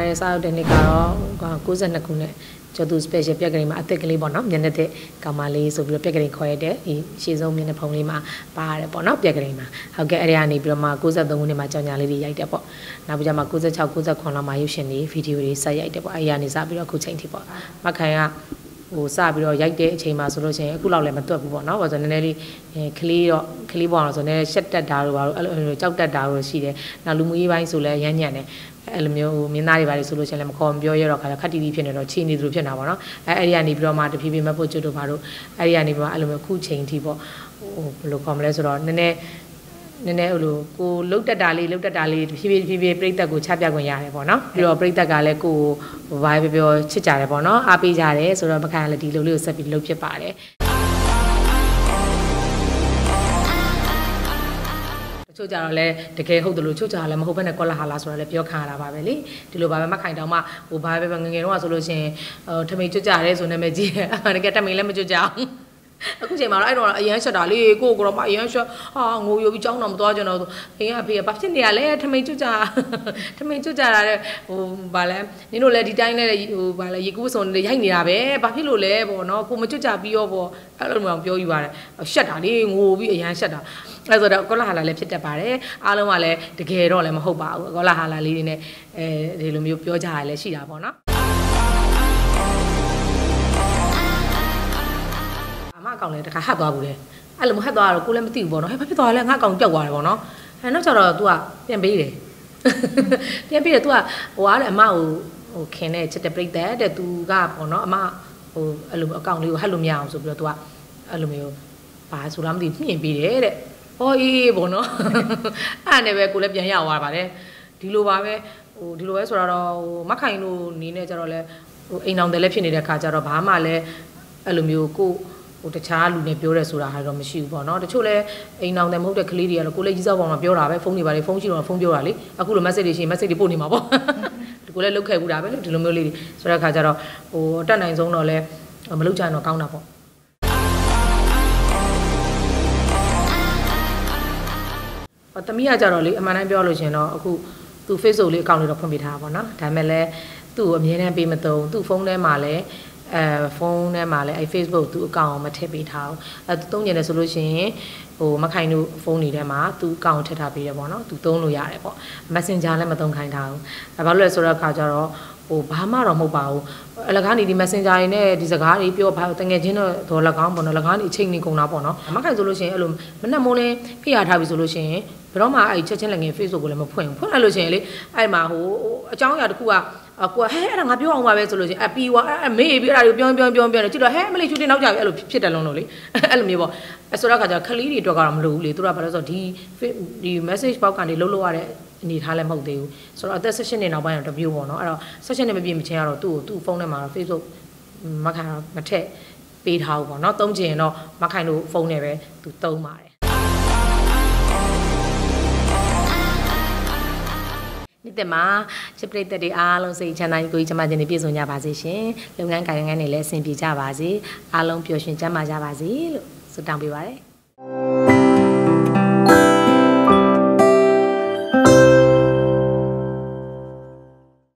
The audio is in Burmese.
တဲ့စာရုပ်တဲ့နှစ်ကတော့92ခုနဲ့ကျော်သူ special ပြက်ကလေးမှာအသက်ကလေးပေါ့နော်မျက်နှာသစ်ကောင်မလေးဆိုပြီးတော့ပြက်ကလေးခေါ်ရတဲ့ဒီရှေ့ဆုံးမျက်နှာဖုံးလေးမှာပါရတယ်ပေါ့နော်ပြက်ကလေးမှာဟုတ်ကဲ့အဲ့ဒီကနေပြီးတော့မှ63ခုနှစ်မှာကြောင်ညာလေးတွေရိုက်တယ်ပေါ့နောက်ပြီးကြမှာ96 99လောက်မှာရုပ်ရှင်တွေဗီဒီယိုတွေဆက်ရိုက်တယ်ပေါ့အဲ့ဒီကနေစပြီးတော့အခုချိန်ထိပေါ့မခိုင်က ဟိုစပြီးတော့ရိုက်တဲ့အချိန်မှာဆိုလို့ရှိရင်အခုလောက်လည်းမတွက်ဘူးပေါ့နော်။ဘာလို့ဆိုနည်းနည်းလေးခလေးတော့ခလေးပေါ့အောင်ဆိုနည်းရှက်တက်တာတို့ဘာလို့အဲ့လိုကြောက်တက်တာတို့ရှိတယ်။နောက်လူမှုရေးပိုင်းဆိုလည်းရမ်းညံ့တယ်။အဲ့လိုမျိုးဟိုမင်းသားတွေဘာတွေဆိုလို့ရှိရင်လည်းမခေါ်မပြောရတော့ခါခက်တီတီဖြစ်နေတော့ချိန်နေသူဖြစ်နေတာပေါ့နော်။အဲ့အဲ့ဒီကနေပြီးတော့မှတဖြည်းဖြည်းမဖို့ကျွတ်တို့ဘာလို့အဲ့ဒီကနေပြီးတော့အဲ့လိုမျိုးခုချိန်ထိပေါ့ဟိုဘယ်လိုခေါ်မလဲဆိုတော့နည်းနည်း နည်းနည်းဟိုလိုကိုလှုပ်တက်တာလေးလှုပ်တက်တာလေးဖြည်းဖြည်းဖြည်းဖြည်းပြိတက်ကိုချပြခွင့်ရတယ်ပေါ့နော်ပြီးတော့ပြိတက်ကလည်းကိုဟိုဘာပဲပြောချစ်ကြတယ်ပေါ့နော်အားပေးကြတယ်ဆိုတော့မခံလည်းဒီလိုလေးကိုဆက်ပြီးလှုပ်ဖြစ်ပါတယ်ချို့ကြတော့လဲတကယ်ဟုတ်တယ်လို့ချို့ကြတော့လည်းမဟုတ်ဘဲနဲ့ကောလာဟာလာဆိုတော့လည်းပြောခံရတာပါပဲလေဒီလိုပါပဲမခိုင်တောင်မှဟိုဘာပဲငငယ်တော့ဆိုလို့ရှင်ဟိုထမိန်ကျွတ်ကြရဲဆိုနေမဲ့ကြီးတကယ်ထမိန်လည်းမကျွတ်ကြအောင် အခုချိန်မှာတော့အဲ့တော့အရန်ရှက်တာလေကိုကတော့မအရန်ရှက်ဟာငိုယိုပြီးကြောင်းတော့မသွားကြတော့အရင်အဖေကဘာဖြစ်နေရလဲထမိန်ကျွတ်ကြထမိန်ကျွတ်ကြတာလေဟိုဘာလဲနင်တို့လည်းဒီတိုင်းလဲဟိုဘာလဲရေကူးစုံတွေရိုက်နေတာပဲဘာဖြစ်လို့လဲပေါ့နော်ကိုမကျွတ်ကြပြီးတော့ပေါ့အဲ့လိုမျိုးပြောယူပါတယ်ရှက်တာလေငိုပြီးအရန်ရှက်တာအဲ့ဆိုတော့ကောလာဟာလာလည်းဖြစ်တတ်ပါတယ်အားလုံးကလည်းတကယ်တော့လည်းမဟုတ်ပါဘူးကောလာဟာလာလေးတွေနဲ့အဲဒီလိုမျိုးပြောကြရလည်းရှိတာပေါ့နော် ကောင်လည်းတခါဟတ်သွားဘူးလေအဲ့လိုမဟတ်သွားတော့ကိုလည်းမသိဘူးပေါ့နော်ဟဲ့ဘာဖြစ်သွားလဲငါအကောင်ကြောက်သွားတယ်ပေါ့နော်ဟဲ့နောက်ကျတော့ तू ကပြန်ပေးတယ်ပြန်ပေးတယ် तू ကဟိုအားလည်းအမကိုဟိုခင်တဲ့ချစ်တဲ့ပြိတ္တတဲ့ तू ကပေါ့နော်အမဟိုအဲ့လိုအကောင်လေးကိုဟတ်လို့မရအောင်ဆိုပြီးတော့ तू ကအဲ့လိုမျိုးဘာဆိုလားမသိမြင်ပေးတယ်တဲ့ဟောအေးပေါ့နော်အဲ့နဲ့ပဲကိုလည်းပြန်ရသွားပါတယ်ဒီလိုပါပဲဟိုဒီလိုပဲဆိုတော့ဟိုမခိုင်တို့နေနေကြတော့လဲဟိုအိမ်အောင်တယ်လည်းဖြစ်နေတဲ့ခါကျတော့ဘာမှလည်းအဲ့လိုမျိုးကို ဟိုတခြားလူနဲ့ပြောရဲဆိုတာဟာတော့မရှိဘူးပေါ့နော်တချို့လဲအိမ်အောင်တယ်မဟုတ်တဲ့ကလေးတွေကတော့ကိုလည်းကြီးစောက်ပေါ်မှာပြောတာပဲဖုန်းတွေပါလေဖုန်းရှိတော့ဖုန်းပြောတာလေအခုလို message တွေရှိရင် message တွေပို့နေမှာပေါ့ဒီကိုလည်းလုတ်ခဲ့ဘူးတာပဲလေဒီလိုမျိုးလေးတွေဆိုတဲ့အခါကျတော့ဟိုအတက်နိုင်ဆုံးတော့လဲမလုတ်ကြရင်တော့ကောင်းတာပေါ့တမီးကကြတော့လေအမှန်တမ်းပြောလို့ရှင်တော့အခုသူ Facebook လေးအကောင့်လေးတော့ဖွင့်ပေးထားတာပေါ့နော်ဒါပေမဲ့လည်းသူ့ကိုအမြဲတမ်းပေးမသုံးသူ့ဖုန်းထဲမှာလည်း အဲဖုန်းထဲမှာလည်းအဲ Facebook သူအကောင့်ကိုမထည့်ပေးထားဘူးအဲသူသုံးနေတယ်ဆိုလို့ရှိရင်ဟိုမခိုင်တို့ဖုန်းတွေထဲမှာသူအကောင့်ထည့်ထားပေးတယ်ပေါ့နော်သူသုံးလို့ရတယ်ပေါ့ Messenger လည်းမသုံးခိုင်းထားဘူးအဲဘာလို့လဲဆိုတော့အခါကျတော့ဟိုဘာမှတော့မဟုတ်ပါဘူးအလကားနေဒီ Messenger တွေနဲ့ဒီစကားတွေပြောဘာတငယ်ချင်းတော့ဒေါ်လကောင်းပေါ့နော်လကားနေအချိန်နေကုန်တာပေါ့နော်မခိုင်ဆိုလို့ရှိရင်အဲ့လိုမနှက်မိုးလင်းဖိရထားပြီဆိုလို့ရှိရင်ဘယ်တော့မှအဲ့ချက်ချင်းလည်းငယ် Facebook ကိုလည်းမဖွင့်ဘူးဖွင့်လိုက်လို့ရှိရင်လေအဲ့မှာဟိုအကြောင်းအရာတစ်ခုက အကွာဟဲအဲ့ဒါငါပြောအောင်ပါပဲဆိုလို့ချင်းအပီဝါအမေးပြီးအဲ့ဒါကိုပြောပြောပြောပြောနေကြည့်တော့ဟဲမလေးချူတင်နောက်ကြပြီအဲ့လိုဖြစ်တယ်လုံးလို့လေအဲ့လိုမျိုးပေါ့အဲ့ဆိုတော့ခါကျခလီးတွေအတွက်ကတော့မလိုဘူးလေသူတို့ကဘာလို့ဆိုတော့ဒီဒီ message box ကနေလှုပ်လို့ရတဲ့အနေထားလည်းမဟုတ်သေးဘူးဆိုတော့အသက် session နေနောက်ပိုင်းတော့တမျိုးပေါ့နော်အဲ့တော့ session နေမပြည့်မချင်းကတော့သူ့ကိုသူ့ဖုန်းထဲမှာ Facebook မခိုင်တော့မထက်ပေးထားဘူးပေါ့နော်သုံးချင်ရင်တော့မခိုင်လို့ဖုန်းနဲ့ပဲသူသုံးပါတယ် နေ့တမှာချစ်ပရိသတ်တွေအားလုံးစိတ်ချမ်းသာကိုကြီးချမ်းသာခြင်းတွေပြည့်စုံကြပါစေရှင်လုပ်ငန်းကိုင်ငန်းတွေလည်းအဆင်ပြေကြပါစေအားလုံးပျော်ရွှင်ကျန်းမာကြပါစေလို့ဆုတောင်းပေးပါရစေ